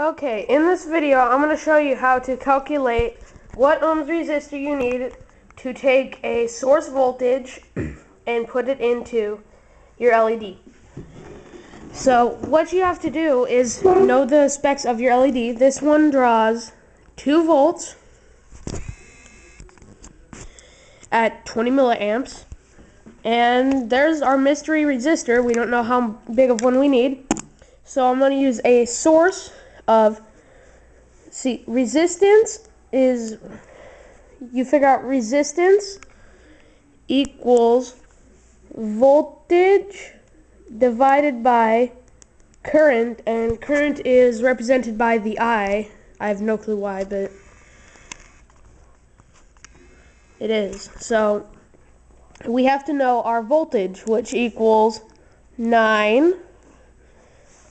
Okay, in this video, I'm going to show you how to calculate what ohms resistor you need to take a source voltage and put it into your LED. So, what you have to do is know the specs of your LED. This one draws 2 volts at 20 milliamps. And there's our mystery resistor. We don't know how big of one we need. So I'm going to use a source of see resistance is you figure out resistance equals voltage divided by current and current is represented by the I. I have no clue why but it is. So we have to know our voltage which equals 9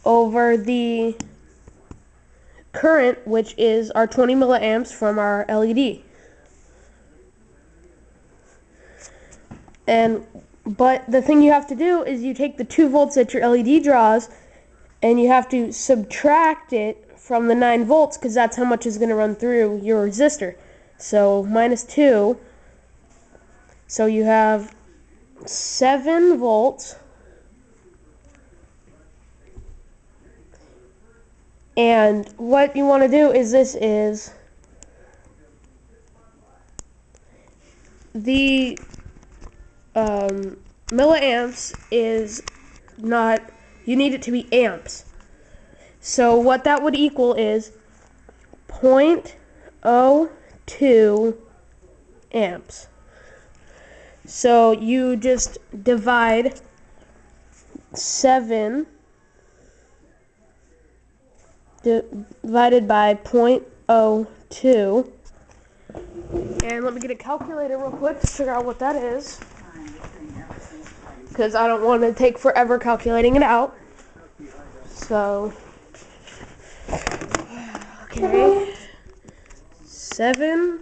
over the current, which is our 20 milliamps from our LED. And but the thing you have to do is you take the 2 volts that your LED draws and you have to subtract it from the 9 volts because that's how much is going to run through your resistor. So minus 2. So you have 7 volts And what you want to do is this is the um, milliamps is not, you need it to be amps. So what that would equal is 0.02 amps. So you just divide 7 divided by 0.02. And let me get a calculator real quick to figure out what that is. Because I don't want to take forever calculating it out. So, okay. 7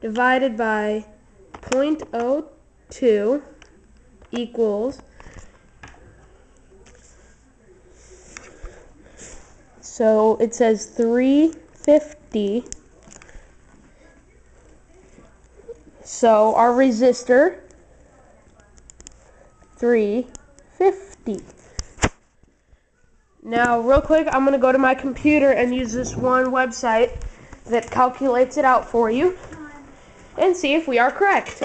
divided by 0.02 equals So it says 350. So our resistor, 350. Now, real quick, I'm going to go to my computer and use this one website that calculates it out for you and see if we are correct.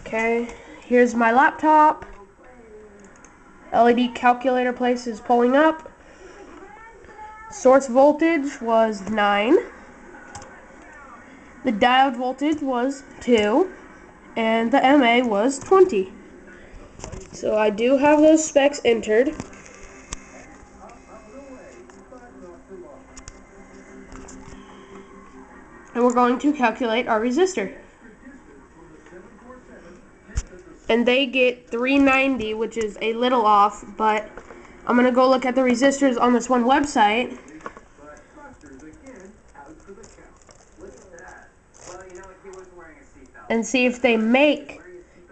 Okay, here's my laptop. LED calculator place is pulling up. Source voltage was 9. The diode voltage was 2. And the MA was 20. So I do have those specs entered. And we're going to calculate our resistor. And they get 390, which is a little off, but I'm going to go look at the resistors on this one website. And see if they make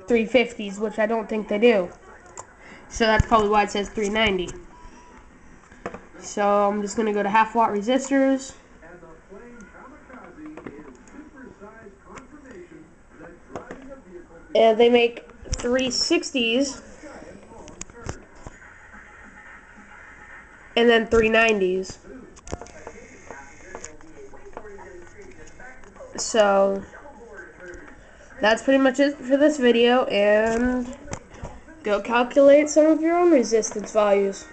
350s, which I don't think they do. So that's probably why it says 390. So I'm just going to go to half watt resistors. And they make 360s and then 390s. So, that's pretty much it for this video, and go calculate some of your own resistance values.